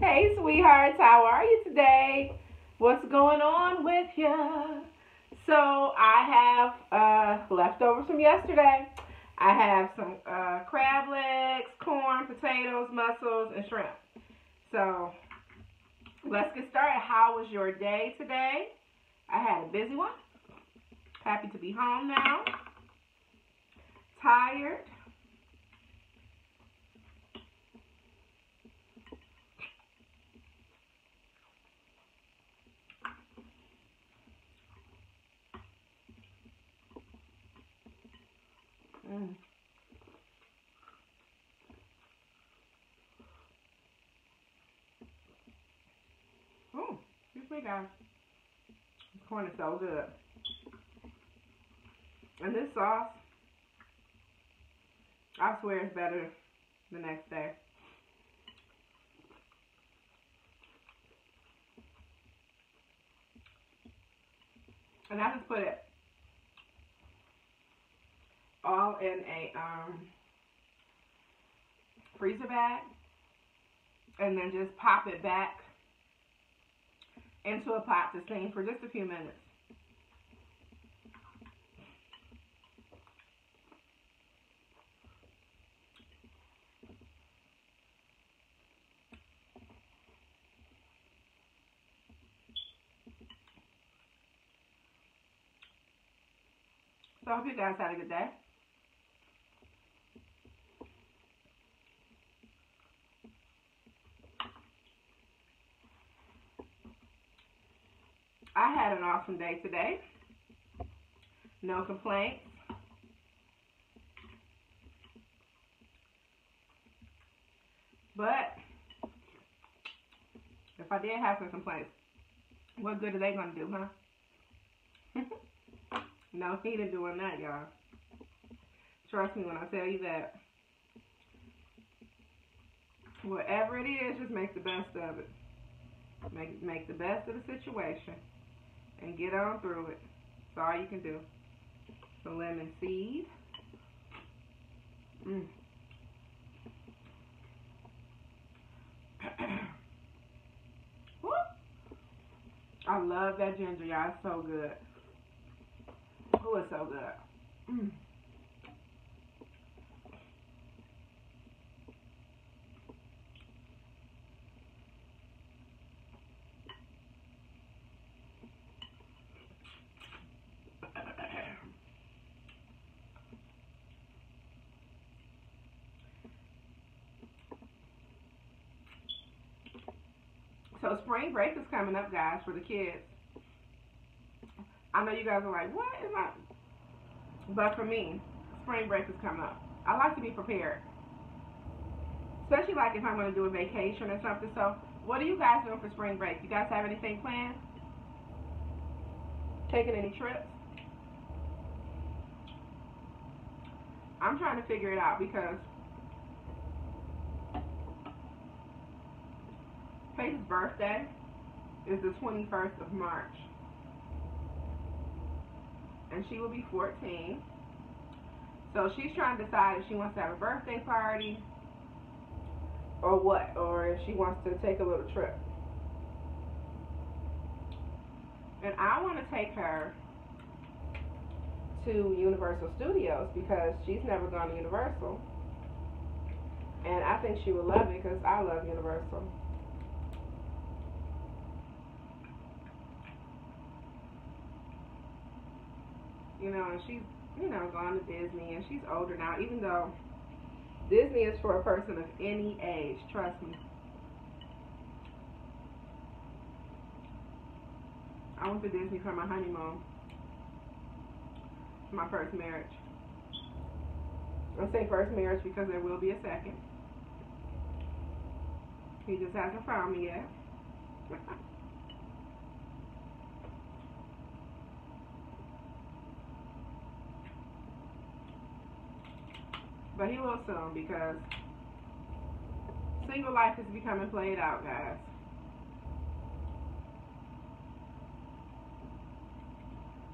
Hey, sweethearts, how are you today? What's going on with you? So I have uh, leftovers from yesterday. I have some uh, crab legs, corn, potatoes, mussels, and shrimp. So let's get started. How was your day today? I had a busy one. Happy to be home now. Tired. Mm. Oh, guys. Corn is so good. And this sauce, I swear it's better the next day. And I just put it all in a um, freezer bag and then just pop it back into a pot to steam for just a few minutes. So I hope you guys had a good day. I had an awesome day today. No complaints. But if I did have some complaints, what good are they going to do, huh? no heat in doing that, y'all. Trust me when I tell you that. Whatever it is, just make the best of it. Make make the best of the situation and get on through it. That's all you can do. The lemon seed. Mm. I love that ginger, y'all. It's so good. Oh, it's so good. Mm. So spring break is coming up, guys, for the kids. I know you guys are like, what is that? But for me, spring break is coming up. I like to be prepared. Especially like if I'm going to do a vacation or something. So what are you guys doing for spring break? You guys have anything planned? Taking any trips? I'm trying to figure it out because Paige's birthday is the 21st of March. And she will be 14. So she's trying to decide if she wants to have a birthday party or what, or if she wants to take a little trip. And I want to take her to Universal Studios because she's never gone to Universal. And I think she would love it because I love Universal. You know, and she's, you know, gone to Disney and she's older now, even though Disney is for a person of any age, trust me. I went to Disney for my honeymoon, my first marriage. I say first marriage because there will be a second. He just hasn't found me yet. But he will soon because single life is becoming played out, guys.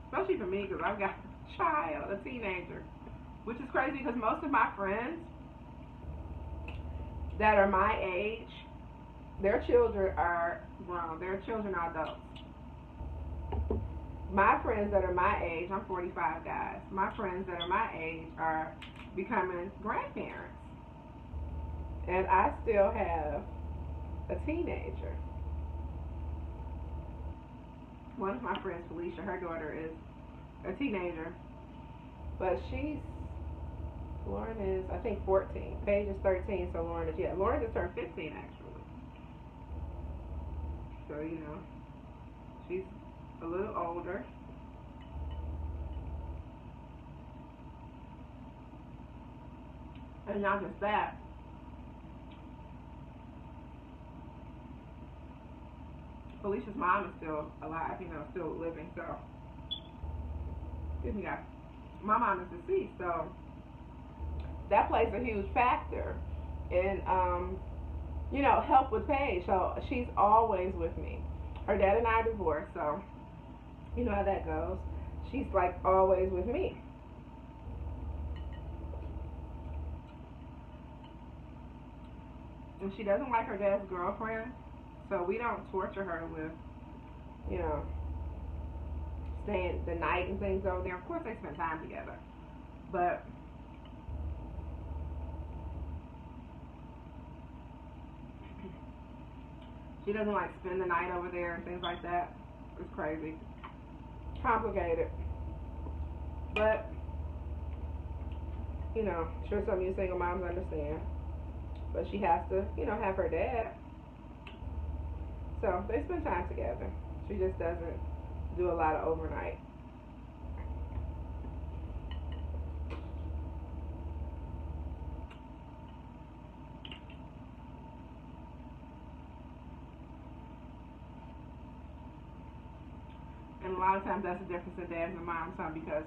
Especially for me because I've got a child, a teenager. Which is crazy because most of my friends that are my age their children are grown. Their children are adults. My friends that are my age, I'm 45 guys. My friends that are my age are becoming grandparents. And I still have a teenager. One of my friends, Felicia, her daughter is a teenager. But she's Lauren is, I think, 14. Paige is 13, so Lauren is, yeah, Lauren just turned 15, actually. So, you know, she's a little older. And not just that, Felicia's mom is still alive, you know, still living, so, excuse me, guys. My mom is deceased, so that plays a huge factor in um, you know, help with Paige. So she's always with me. Her dad and I are divorced, so you know how that goes. She's like always with me. And she doesn't like her dad's girlfriend, so we don't torture her with, you know, staying the night and things over there. Of course, they spend time together, but She doesn't like spend the night over there and things like that. It's crazy. Complicated. But, you know, sure some of you single moms understand. But she has to, you know, have her dad. So they spend time together. She just doesn't do a lot of overnight. And a lot of times that's the difference in dads and moms, huh? Because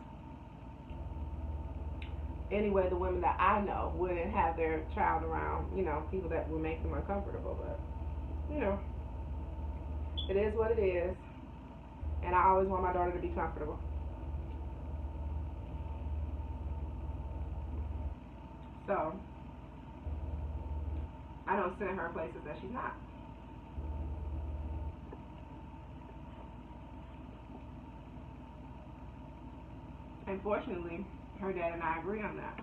anyway, the women that I know wouldn't have their child around, you know, people that would make them uncomfortable. But you know, it is what it is, and I always want my daughter to be comfortable. So I don't send her places that she's not. Unfortunately, her dad and I agree on that.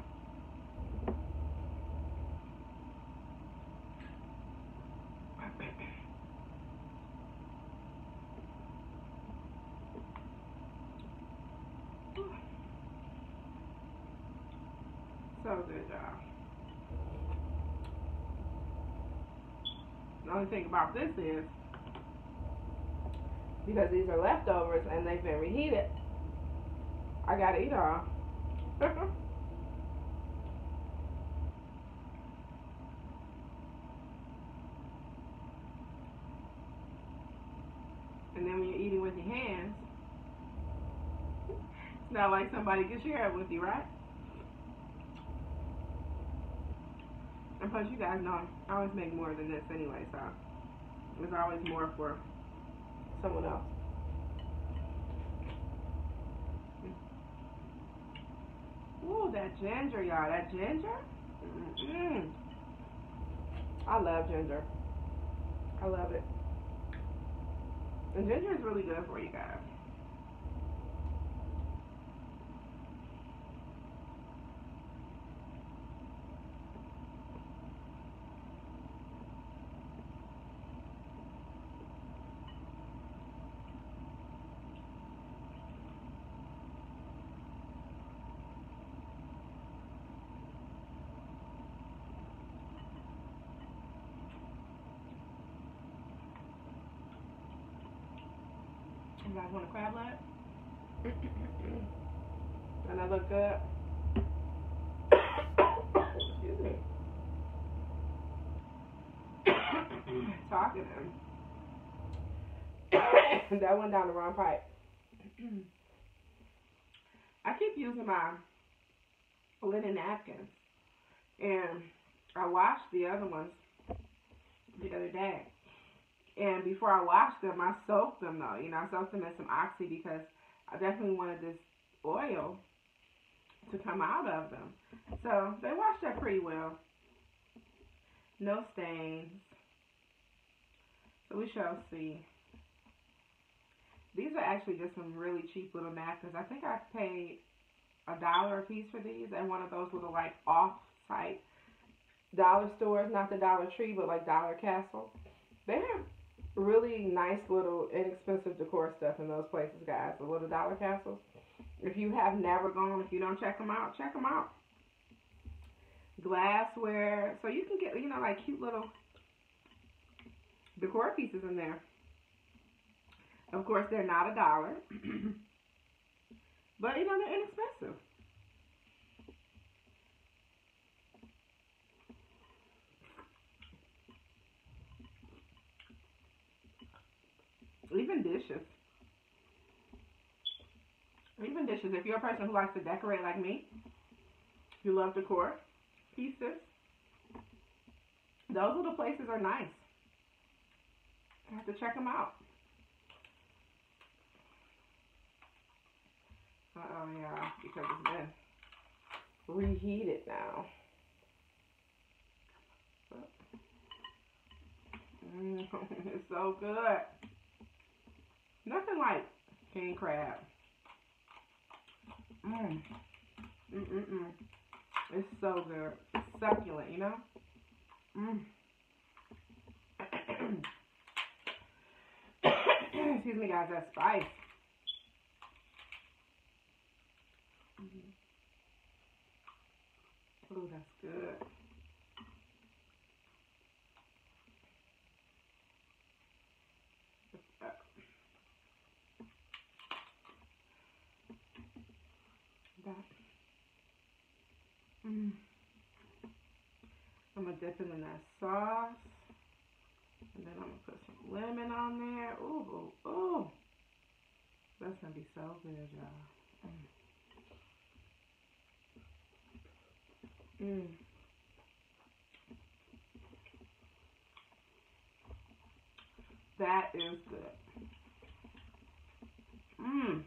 so good, y'all. The only thing about this is because these are leftovers and they've been reheated I gotta eat all. and then when you're eating with your hands, it's not like somebody can share it with you, right? And plus, you guys know I always make more than this anyway, so there's always more for someone else. Ooh, that ginger, y'all. That ginger? Mm-mm. I love ginger. I love it. And ginger is really good for you guys. You guys want a crab leg? and I look good. Excuse me. Talking and that went down the wrong pipe. I keep using my linen napkins. And I washed the other ones the other day. And before I washed them, I soaked them though. You know, I soaked them in some oxy because I definitely wanted this oil to come out of them. So they washed up pretty well. No stains. So we shall see. These are actually just some really cheap little napkins. I think I paid a dollar a piece for these at one of those little like off-site dollar stores, not the Dollar Tree, but like Dollar Castle. They have really nice little inexpensive decor stuff in those places, guys. The little Dollar Castles. If you have never gone, if you don't check them out, check them out. Glassware, so you can get you know like cute little decor pieces in there. Of course, they're not a dollar, but you know they're inexpensive. Even dishes. Even dishes. If you're a person who likes to decorate like me, you love decor pieces, those little places are nice. I have to check them out. Uh oh, yeah, because it's been reheated now. It's so good. Nothing like king crab. Mmm. Mm-mm-mm. It's so good. It's succulent, you know? Mmm. Excuse me, guys. That spice. Mm -hmm. Oh, that's good. Mm. I'm going to dip it in that sauce. And then I'm going to put some lemon on there. Ooh, ooh, ooh. That's going to be so good, y'all. Mm. mm. That is good. Mmm.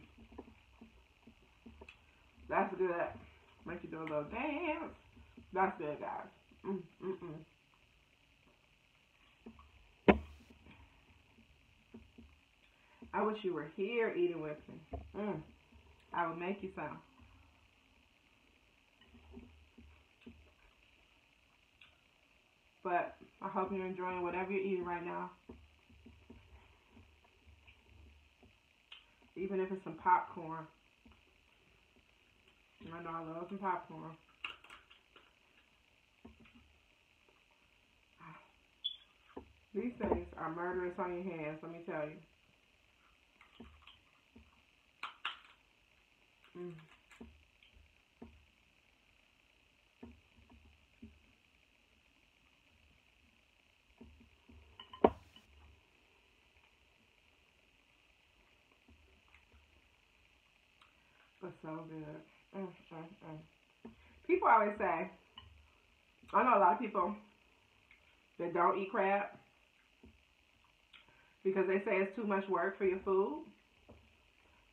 That's good. Make you do a little dance. That's good, guys. Mm, mm, mm. I wish you were here eating with me. Mm. I would make you some. But I hope you're enjoying whatever you're eating right now. Even if it's some popcorn. I know I love some popcorn. These things are murderous on your hands, let me tell you. Mm. But so good. Mm, mm, mm. People always say, I know a lot of people that don't eat crab because they say it's too much work for your food.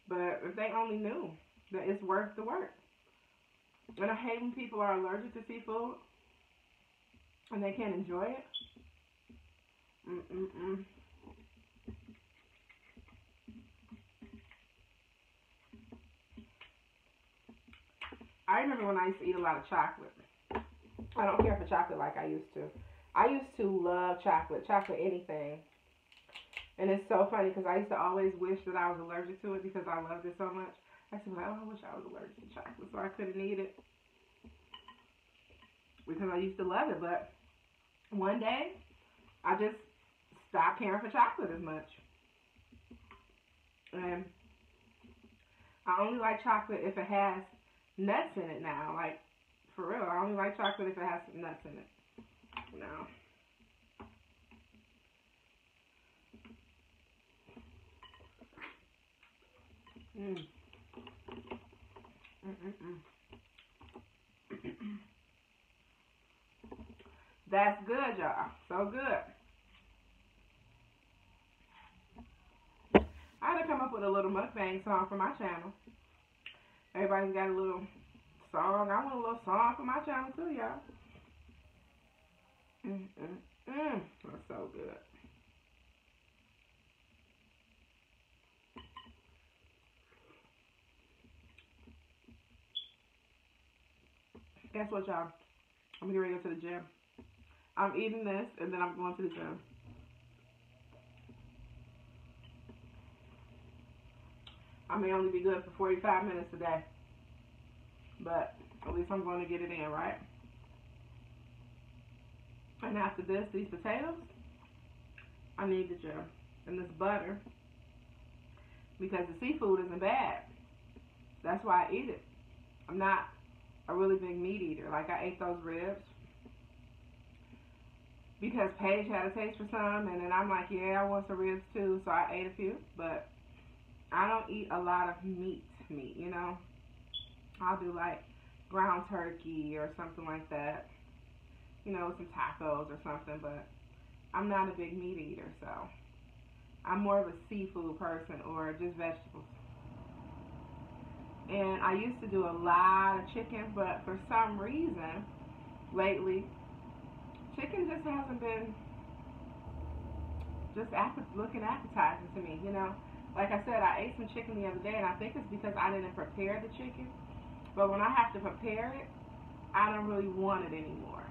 But if they only knew that it's worth the work. And I hate when people are allergic to seafood and they can't enjoy it. Mm-mm-mm. I remember when I used to eat a lot of chocolate. I don't care for chocolate like I used to. I used to love chocolate, chocolate anything. And it's so funny because I used to always wish that I was allergic to it because I loved it so much. I be like, oh, I wish I was allergic to chocolate so I couldn't eat it. Because I used to love it. But one day, I just stopped caring for chocolate as much. And I only like chocolate if it has nuts in it now. Like, for real. I only like chocolate if it has nuts in it. No. Mm. Mm-mm-mm. That's good, y'all. So good. I had to come up with a little mukbang song for my channel. Everybody's got a little song. I want a little song for my channel too, y'all. Mm, mm, mm. That's so good. Guess what, y'all? I'm getting ready to go to the gym. I'm eating this, and then I'm going to the gym. I may only be good for 45 minutes a day. But at least I'm going to get it in, right? And after this, these potatoes, I need the gym. And this butter, because the seafood isn't bad. That's why I eat it. I'm not a really big meat eater. Like I ate those ribs because Paige had a taste for some, and then I'm like, yeah, I want some ribs too, so I ate a few. But I don't eat a lot of meat, meat, you know. I'll do like ground turkey or something like that, you know, some tacos or something. But I'm not a big meat eater, so I'm more of a seafood person or just vegetables. And I used to do a lot of chicken, but for some reason, lately, chicken just hasn't been just looking appetizing to me, you know. Like I said, I ate some chicken the other day, and I think it's because I didn't prepare the chicken. But when I have to prepare it, I don't really want it anymore.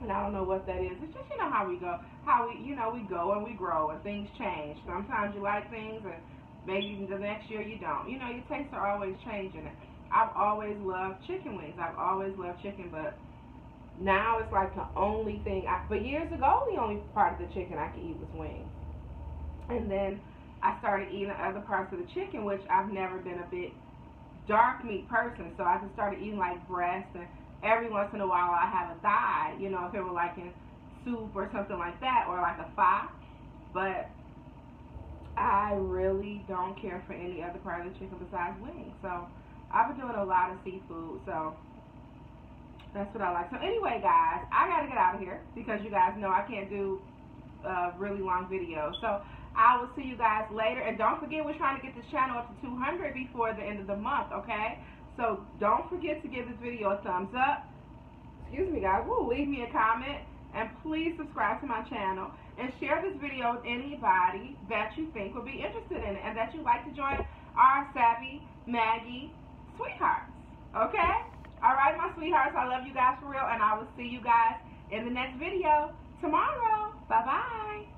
And I don't know what that is. It's just, you know, how we go. How we, you know, we go and we grow and things change. Sometimes you like things and Maybe the next year you don't. You know, your tastes are always changing. I've always loved chicken wings. I've always loved chicken, but now it's like the only thing. I, but years ago, the only part of the chicken I could eat was wings. And then I started eating other parts of the chicken, which I've never been a big dark meat person. So I just started eating like breast, and every once in a while I have a thigh. You know, if it were like in soup or something like that, or like a thigh. But I really don't care for any other part of the chicken besides wings. So I've been doing a lot of seafood. So that's what I like. So anyway, guys, I got to get out of here because you guys know I can't do a really long videos. So I will see you guys later. And don't forget, we're trying to get this channel up to 200 before the end of the month, okay? So don't forget to give this video a thumbs up. Excuse me, guys. Woo, leave me a comment. And please subscribe to my channel and share this video with anybody that you think would be interested in it and that you'd like to join our Savvy Maggie sweethearts. Okay? All right, my sweethearts, I love you guys for real, and I will see you guys in the next video tomorrow. Bye-bye.